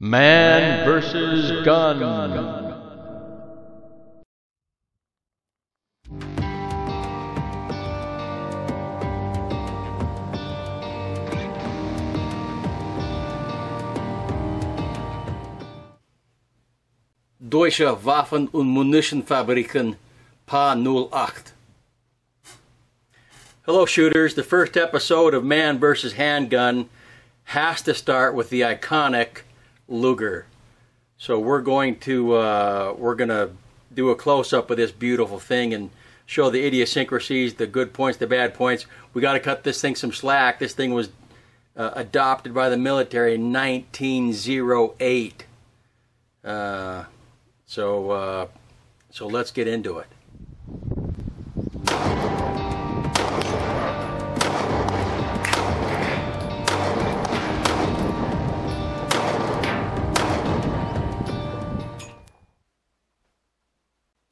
Man versus gun. Deutsche Waffen- und Munitionsfabriken Pa 08. Hello, shooters. The first episode of Man vs. Handgun has to start with the iconic Luger. So we're going to uh, we're gonna do a close up of this beautiful thing and show the idiosyncrasies, the good points, the bad points. We got to cut this thing some slack. This thing was uh, adopted by the military in 1908. Uh, so uh, so let's get into it.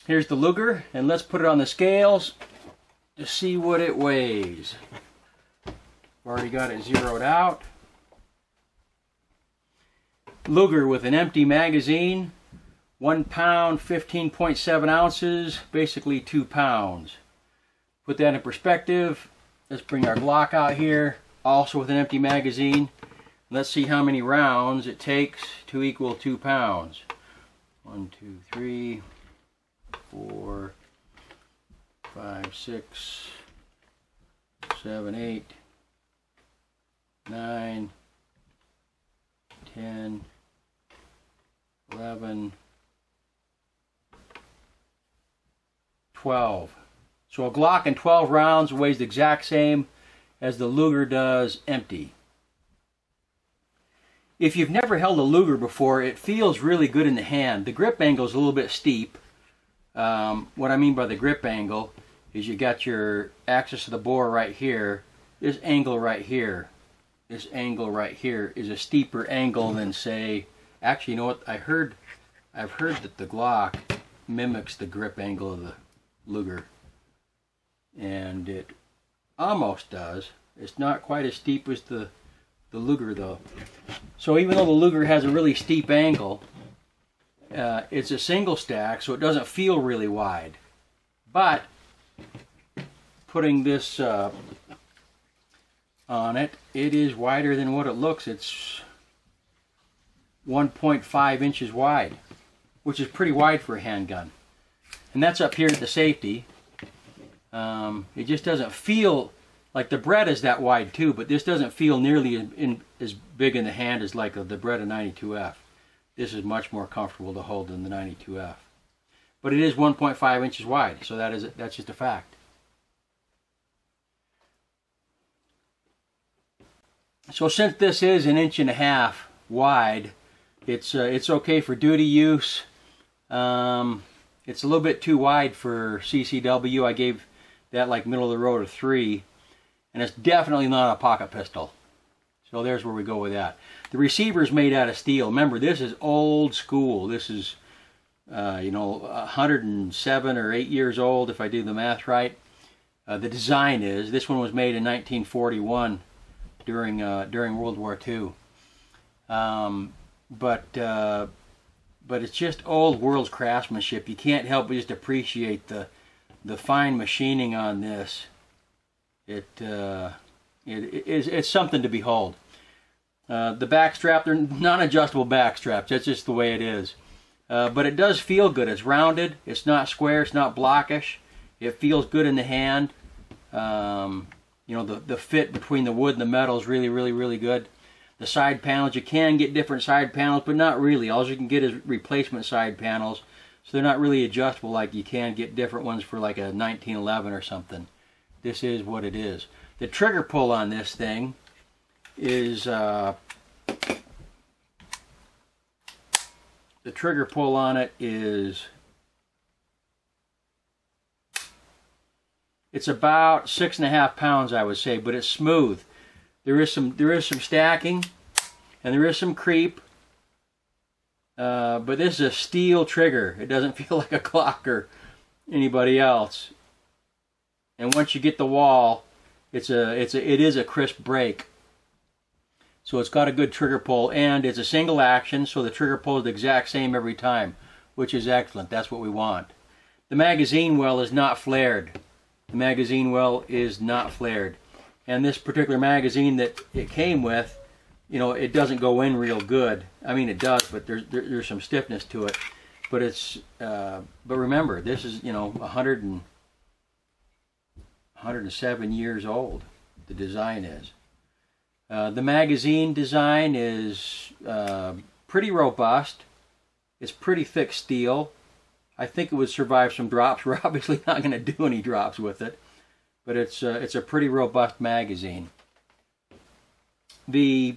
Here's the Luger, and let's put it on the scales to see what it weighs. Already got it zeroed out. Luger with an empty magazine, one pound, 15.7 ounces, basically two pounds. Put that in perspective. Let's bring our Glock out here, also with an empty magazine. Let's see how many rounds it takes to equal two pounds. One, two, three, four, five, six, seven, eight, nine, ten, eleven, twelve. So a Glock in 12 rounds weighs the exact same as the Luger does empty. If you've never held a Luger before, it feels really good in the hand. The grip angle is a little bit steep, um, what I mean by the grip angle is you got your axis of the bore right here. This angle right here, this angle right here is a steeper angle than say, actually you know what, I heard, I've heard that the Glock mimics the grip angle of the Luger. And it almost does. It's not quite as steep as the, the Luger though. So even though the Luger has a really steep angle, uh, it's a single stack, so it doesn't feel really wide. But putting this uh, on it, it is wider than what it looks. It's 1.5 inches wide, which is pretty wide for a handgun. And that's up here at the safety. Um, it just doesn't feel like the bread is that wide too, but this doesn't feel nearly in, in, as big in the hand as like the Beretta 92F. This is much more comfortable to hold than the 92F. But it is 1.5 inches wide, so that is that's just a fact. So since this is an inch and a half wide, it's uh, it's okay for duty use. Um, it's a little bit too wide for CCW. I gave that like middle of the road a three, and it's definitely not a pocket pistol. So there's where we go with that. The receiver is made out of steel. Remember, this is old school. This is, uh, you know, 107 or 8 years old, if I do the math right. Uh, the design is. This one was made in 1941 during uh, during World War II. Um, but uh, but it's just old world's craftsmanship. You can't help but just appreciate the the fine machining on this. It uh, it, it is it's something to behold. Uh, the back strap, they're non-adjustable back straps. That's just the way it is. Uh, but it does feel good. It's rounded. It's not square. It's not blockish. It feels good in the hand. Um, you know, the, the fit between the wood and the metal is really, really, really good. The side panels, you can get different side panels, but not really. All you can get is replacement side panels. So they're not really adjustable like you can get different ones for like a 1911 or something. This is what it is. The trigger pull on this thing is uh, the trigger pull on it is it's about six and a half pounds I would say but it's smooth. There is some there is some stacking and there is some creep uh, but this is a steel trigger. It doesn't feel like a Glock or anybody else. And once you get the wall it's a it's a it is a crisp break So it's got a good trigger pull and it's a single action so the trigger pull is the exact same every time, which is excellent. That's what we want. The magazine well is not flared. The magazine well is not flared. And this particular magazine that it came with, you know, it doesn't go in real good. I mean, it does, but there's there, there's some stiffness to it. But it's uh, but remember, this is you know 100 and 107 years old. The design is. Uh, the magazine design is uh, pretty robust. It's pretty thick steel. I think it would survive some drops. We're obviously not going to do any drops with it, but it's uh, it's a pretty robust magazine. The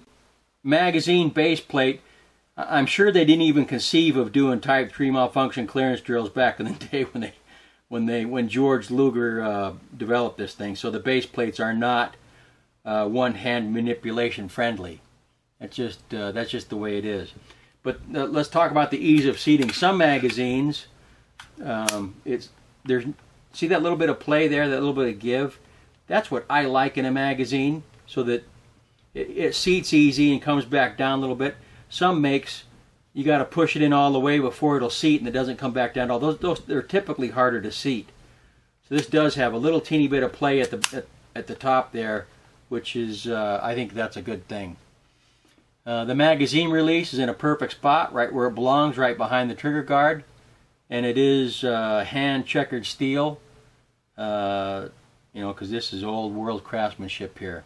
magazine base plate, I'm sure they didn't even conceive of doing Type 3 malfunction clearance drills back in the day when they when they when George Luger uh, developed this thing. So the base plates are not uh, one hand manipulation friendly. That's just uh, that's just the way it is. But uh, let's talk about the ease of seating. Some magazines, um, it's there's see that little bit of play there, that little bit of give. That's what I like in a magazine, so that it, it seats easy and comes back down a little bit. Some makes you got to push it in all the way before it'll seat and it doesn't come back down. All those, those they're typically harder to seat. So this does have a little teeny bit of play at the at, at the top there which is, uh, I think that's a good thing. Uh, the magazine release is in a perfect spot, right where it belongs, right behind the trigger guard. And it is uh, hand checkered steel, uh, you know, because this is old world craftsmanship here.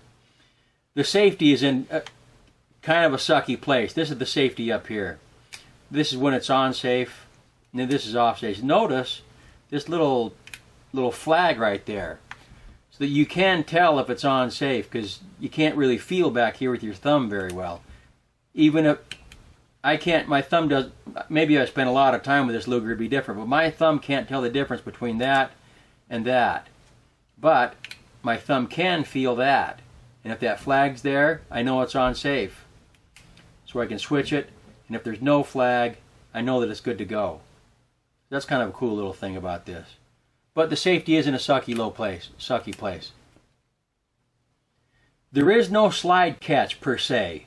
The safety is in uh, kind of a sucky place. This is the safety up here. This is when it's on safe, and this is off safe. Notice this little little flag right there so that you can tell if it's on safe because you can't really feel back here with your thumb very well. Even if I can't, my thumb does, maybe I spent a lot of time with this Luger, be different, but my thumb can't tell the difference between that and that. But my thumb can feel that. And if that flag's there, I know it's on safe. So I can switch it, and if there's no flag, I know that it's good to go. That's kind of a cool little thing about this. But the safety is in a sucky low place, sucky place. There is no slide catch per se.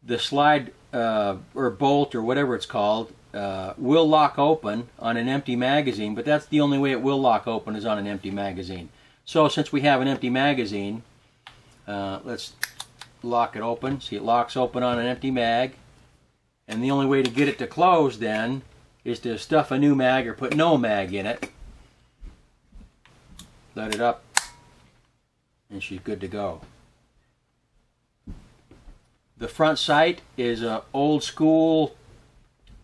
The slide uh, or bolt or whatever it's called uh, will lock open on an empty magazine, but that's the only way it will lock open is on an empty magazine. So since we have an empty magazine, uh, let's lock it open. See, it locks open on an empty mag. And the only way to get it to close then is to stuff a new mag or put no mag in it let it up, and she's good to go. The front sight is a old school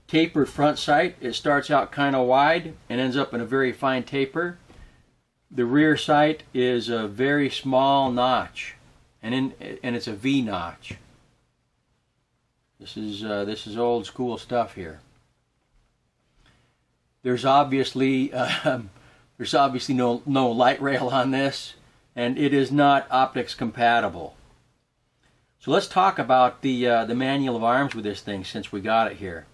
tapered front sight. It starts out kind of wide and ends up in a very fine taper. The rear sight is a very small notch, and in and it's a V notch. This is uh, this is old school stuff here. There's obviously uh, there's obviously no, no light rail on this, and it is not optics compatible. So let's talk about the, uh, the manual of arms with this thing since we got it here.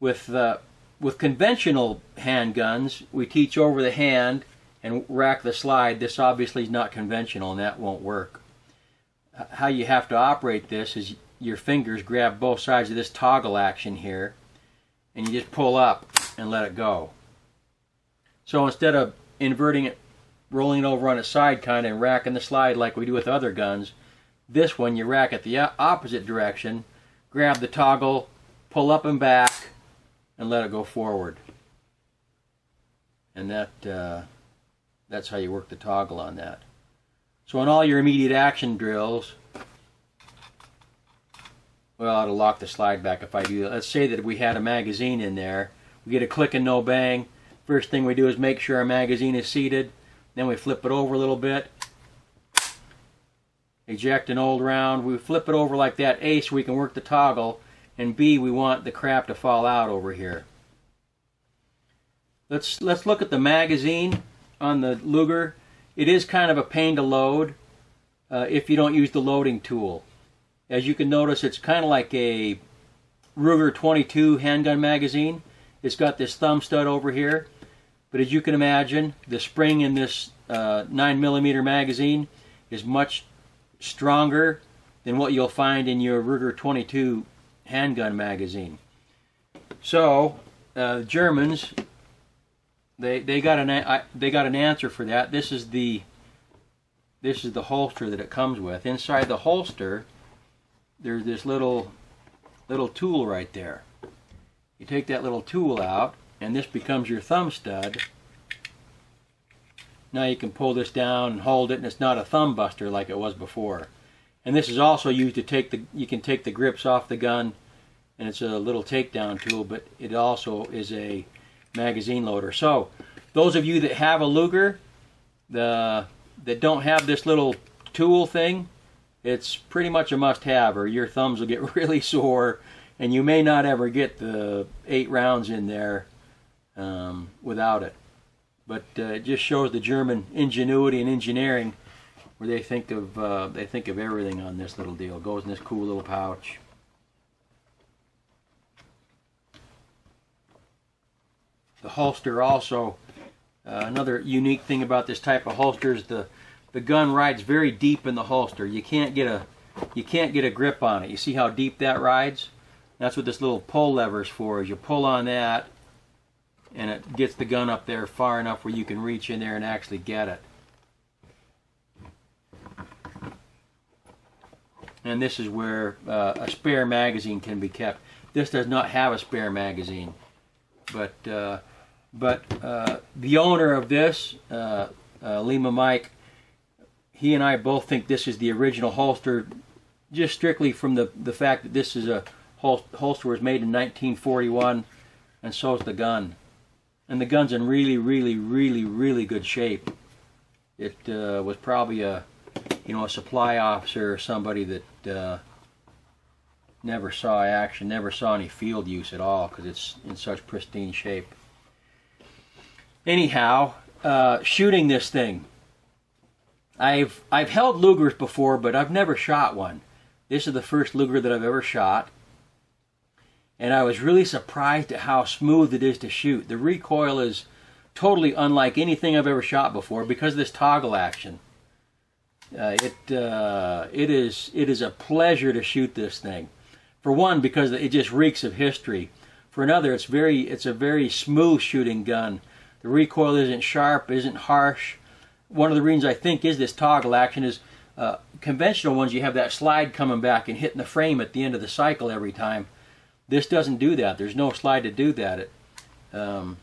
With, uh, with conventional handguns, we teach over the hand and rack the slide. This obviously is not conventional and that won't work. How you have to operate this is your fingers grab both sides of this toggle action here and you just pull up and let it go. So instead of inverting it, rolling it over on its side kind of and racking the slide like we do with other guns, this one you rack it the opposite direction, grab the toggle, pull up and back, and let it go forward. And that uh, that's how you work the toggle on that. So on all your immediate action drills, well, I'll lock the slide back if I do that. Let's say that we had a magazine in there. We get a click and no bang. First thing we do is make sure our magazine is seated. Then we flip it over a little bit. Eject an old round. We flip it over like that. A, so we can work the toggle. And B, we want the crap to fall out over here. Let's, let's look at the magazine on the Luger. It is kind of a pain to load uh, if you don't use the loading tool. As you can notice, it's kind of like a Ruger 22 handgun magazine. It's got this thumb stud over here. But as you can imagine, the spring in this uh, 9 millimeter magazine is much stronger than what you'll find in your Ruger 22 handgun magazine. So, uh, Germans, they they got an they got an answer for that. This is the this is the holster that it comes with. Inside the holster, there's this little little tool right there. You take that little tool out, and this becomes your thumb stud. Now you can pull this down and hold it, and it's not a thumb buster like it was before. And this is also used to take the, you can take the grips off the gun, and it's a little takedown tool, but it also is a magazine loader. So, those of you that have a Luger, the that don't have this little tool thing, it's pretty much a must-have, or your thumbs will get really sore, and you may not ever get the eight rounds in there um, without it. But uh, it just shows the German ingenuity and engineering, where they think of uh, they think of everything on this little deal. It goes in this cool little pouch. The holster also, uh, another unique thing about this type of holster is the the gun rides very deep in the holster. You can't get a you can't get a grip on it. You see how deep that rides? That's what this little pull lever is for. Is you pull on that, and it gets the gun up there far enough where you can reach in there and actually get it. And this is where uh, a spare magazine can be kept. This does not have a spare magazine, but uh, but uh, the owner of this, uh, uh, Lima Mike, he and I both think this is the original holster, just strictly from the the fact that this is a holster was made in 1941, and so is the gun. And the gun's in really, really, really, really good shape. It uh, was probably a, you know, a supply officer or somebody that uh, never saw action, never saw any field use at all because it's in such pristine shape. Anyhow, uh, shooting this thing. I've I've held Lugers before, but I've never shot one. This is the first Luger that I've ever shot and I was really surprised at how smooth it is to shoot. The recoil is totally unlike anything I've ever shot before because of this toggle action. Uh, it uh, it is it is a pleasure to shoot this thing. For one, because it just reeks of history. For another, it's very it's a very smooth shooting gun. The recoil isn't sharp, isn't harsh. One of the reasons I think is this toggle action is uh, conventional ones you have that slide coming back and hitting the frame at the end of the cycle every time. This doesn't do that. There's no slide to do that. It, um,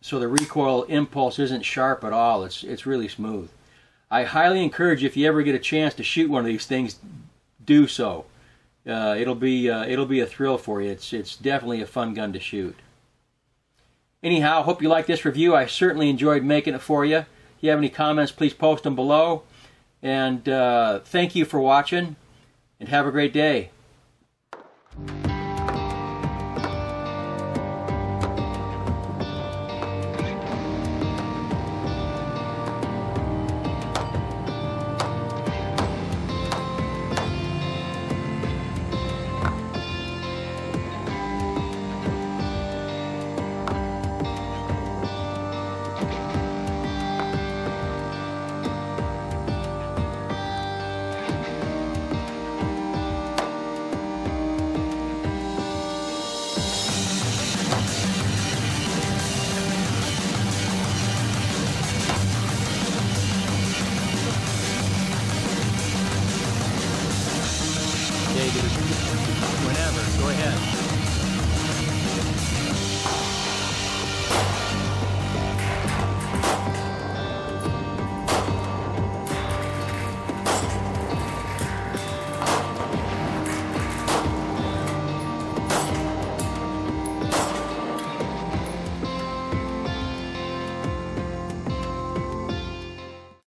so the recoil impulse isn't sharp at all. It's it's really smooth. I highly encourage if you ever get a chance to shoot one of these things, do so. Uh, it'll be uh, it'll be a thrill for you. It's it's definitely a fun gun to shoot. Anyhow, hope you like this review. I certainly enjoyed making it for you. If you have any comments, please post them below. And uh, thank you for watching, and have a great day. day, get whenever. Go ahead.